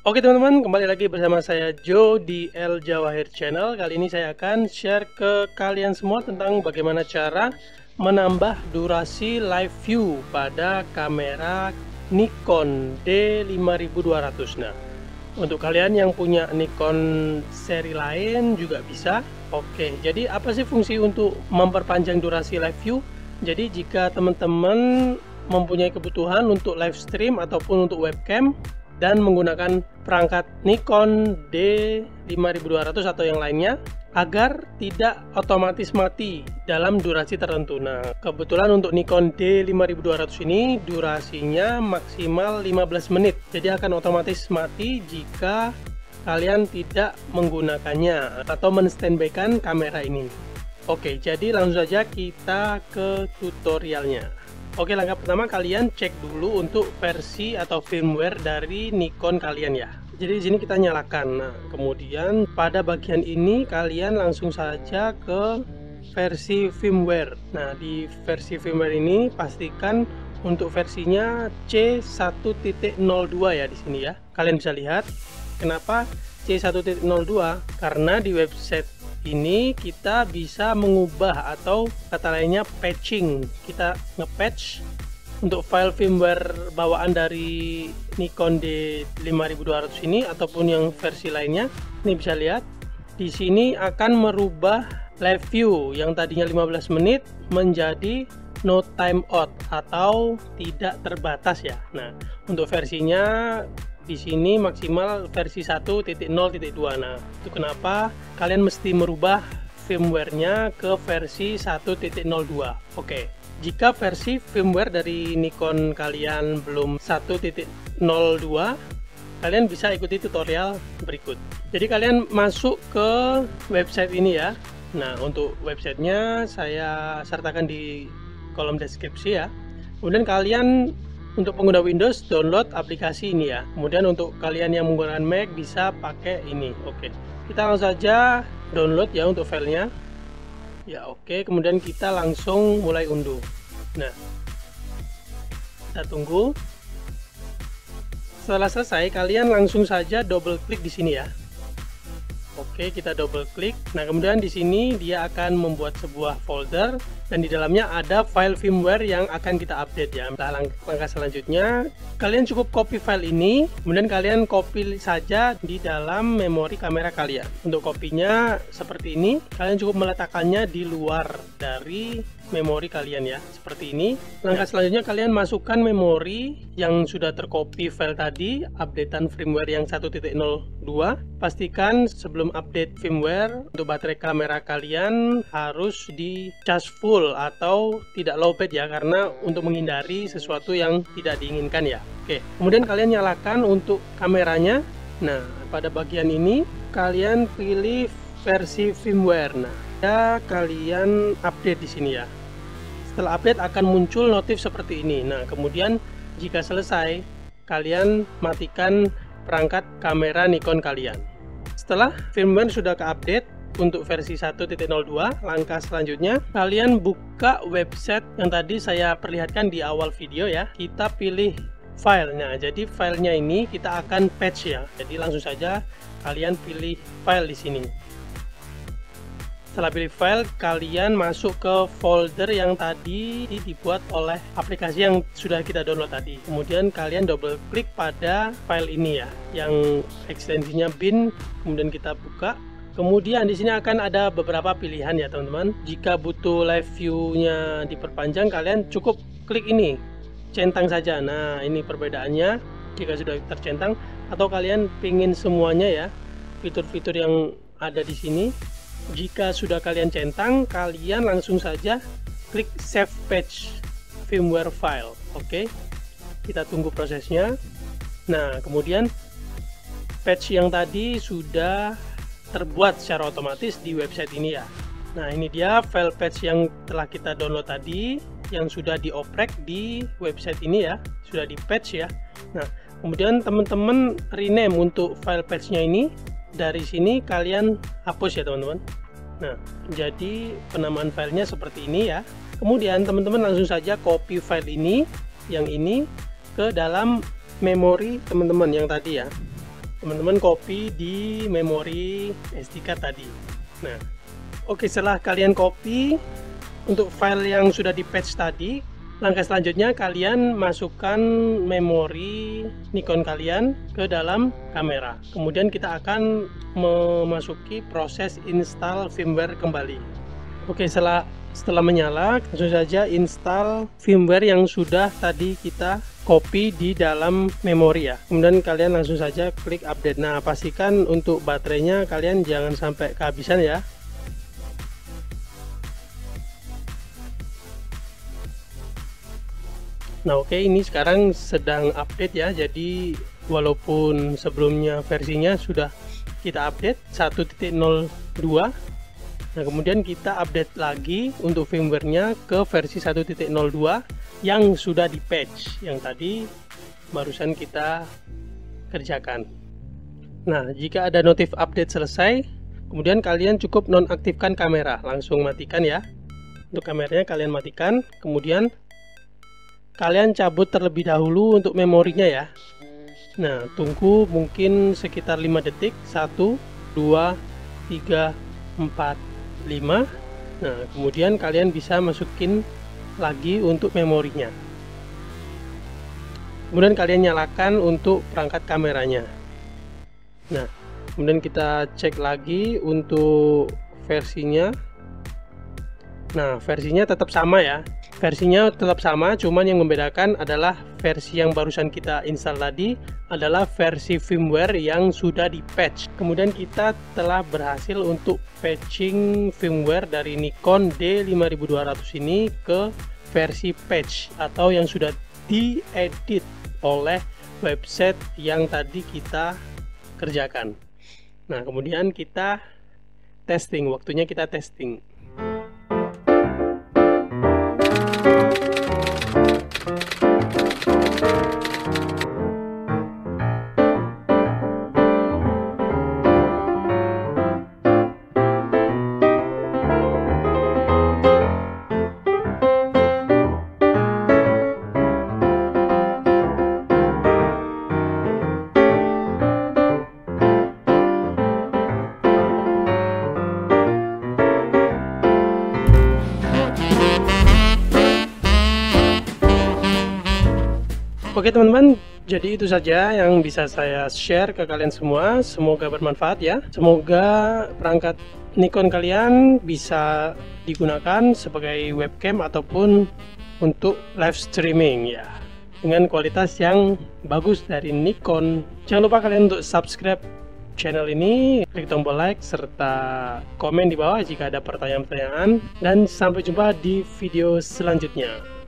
Oke teman-teman, kembali lagi bersama saya Joe di El Jawahir Channel. Kali ini saya akan share ke kalian semua tentang bagaimana cara menambah durasi live view pada kamera Nikon D5200. Nah, untuk kalian yang punya Nikon seri lain juga bisa. Oke, jadi apa sih fungsi untuk memperpanjang durasi live view? Jadi jika teman-teman mempunyai kebutuhan untuk live stream ataupun untuk webcam, dan menggunakan perangkat Nikon D5200 atau yang lainnya agar tidak otomatis mati dalam durasi tertentu. Nah, kebetulan untuk Nikon D5200 ini durasinya maksimal 15 menit. Jadi akan otomatis mati jika kalian tidak menggunakannya atau menstandbykan kamera ini. Oke, jadi langsung saja kita ke tutorialnya. Oke, langkah pertama kalian cek dulu untuk versi atau firmware dari Nikon kalian ya. Jadi di sini kita nyalakan. Nah, kemudian pada bagian ini kalian langsung saja ke versi firmware. Nah, di versi firmware ini pastikan untuk versinya C1.02 ya di sini ya. Kalian bisa lihat kenapa C1.02 karena di website ini kita bisa mengubah atau kata lainnya patching. Kita nge-patch untuk file firmware bawaan dari Nikon D5200 ini ataupun yang versi lainnya. Ini bisa lihat di sini akan merubah live view yang tadinya 15 menit menjadi no time out atau tidak terbatas ya. Nah untuk versinya di sini maksimal versi 1.0.2 nah itu kenapa? Kalian mesti merubah firmware-nya ke versi 1.02 oke jika versi firmware dari Nikon kalian belum 1.02 kalian bisa ikuti tutorial berikut. Jadi kalian masuk ke website ini ya. Nah untuk websitenya saya sertakan di kolom deskripsi ya. Kemudian kalian untuk pengguna Windows download aplikasi ini ya. Kemudian untuk kalian yang menggunakan Mac bisa pakai ini. Oke. Kita langsung saja download ya untuk filenya. Ya oke. Kemudian kita langsung mulai unduh. Nah. Kita tunggu. Setelah selesai kalian langsung saja double klik di sini ya Oke, kita double klik. Nah, kemudian di sini dia akan membuat sebuah folder dan di dalamnya ada file firmware yang akan kita update ya. Nah, langkah selanjutnya, kalian cukup copy file ini, kemudian kalian copy saja di dalam memori kamera kalian. Untuk kopinya seperti ini, kalian cukup meletakkannya di luar dari memori kalian ya seperti ini langkah selanjutnya kalian masukkan memori yang sudah tercopy file tadi updatean firmware yang 1.02 pastikan sebelum update firmware untuk baterai kamera kalian harus di charge full atau tidak lowbat ya karena untuk menghindari sesuatu yang tidak diinginkan ya. Oke kemudian kalian nyalakan untuk kameranya. Nah pada bagian ini kalian pilih versi firmware. Nah ya kalian update di sini ya. Setelah update akan muncul notif seperti ini. Nah kemudian jika selesai kalian matikan perangkat kamera Nikon kalian setelah firmware sudah keupdate untuk versi 1.02 langkah selanjutnya kalian buka website yang tadi saya perlihatkan di awal video ya. Kita pilih filenya. Jadi filenya ini kita akan patch ya. Jadi langsung saja kalian pilih file di sini setelah pilih file kalian masuk ke folder yang tadi dibuat oleh aplikasi yang sudah kita download tadi. Kemudian kalian double klik pada file ini ya yang ekstensinya bin kemudian kita buka. Kemudian di sini akan ada beberapa pilihan ya teman-teman. Jika butuh live view-nya diperpanjang kalian cukup klik ini centang saja. Nah ini perbedaannya. Jika sudah tercentang atau kalian pingin semuanya ya fitur-fitur yang ada di sini jika sudah kalian centang kalian langsung saja klik save patch firmware file oke? Kita tunggu prosesnya. Nah kemudian patch yang tadi sudah terbuat secara otomatis di website ini ya. Nah ini dia file patch yang telah kita download tadi yang sudah dioprek di website ini ya. Sudah di patch ya. Nah kemudian teman-teman rename untuk file patchnya ini. Dari sini kalian hapus ya teman-teman nah jadi penamaan filenya seperti ini ya. Kemudian teman-teman langsung saja copy file ini yang ini ke dalam memori teman-teman yang tadi ya. Teman-teman copy di memori SD card tadi. Nah oke setelah kalian copy untuk file yang sudah di patch tadi langkah selanjutnya kalian masukkan memori Nikon kalian ke dalam kamera. Kemudian kita akan memasuki proses install firmware kembali. Oke setelah setelah menyala langsung saja install firmware yang sudah tadi kita copy di dalam memori ya. Kemudian kalian langsung saja klik update. Nah pastikan untuk baterainya kalian jangan sampai kehabisan ya Nah oke okay, ini sekarang sedang update ya. Jadi walaupun sebelumnya versinya sudah kita update 1.02 Nah kemudian kita update lagi untuk firmware-nya ke versi 1.02 yang sudah di patch yang tadi barusan kita kerjakan. Nah jika ada notif update selesai kemudian kalian cukup nonaktifkan kamera. Langsung matikan ya. Untuk kameranya kalian matikan kemudian kalian cabut terlebih dahulu untuk memorinya ya. Nah tunggu mungkin sekitar 5 detik. 1 2 3 4 5 nah kemudian kalian bisa masukin lagi untuk memorinya. Kemudian kalian nyalakan untuk perangkat kameranya. Nah kemudian kita cek lagi untuk versinya. Nah versinya tetap sama ya versinya tetap sama cuman yang membedakan adalah versi yang barusan kita install tadi adalah versi firmware yang sudah di patch. Kemudian kita telah berhasil untuk patching firmware dari Nikon D5200 ini ke versi patch atau yang sudah diedit oleh website yang tadi kita kerjakan. Nah kemudian kita testing waktunya kita testing Oke teman-teman, jadi itu saja yang bisa saya share ke kalian semua. Semoga bermanfaat ya. Semoga perangkat Nikon kalian bisa digunakan sebagai webcam ataupun untuk live streaming ya. Dengan kualitas yang bagus dari Nikon. Jangan lupa kalian untuk subscribe channel ini, klik tombol like serta komen di bawah jika ada pertanyaan-pertanyaan dan sampai jumpa di video selanjutnya.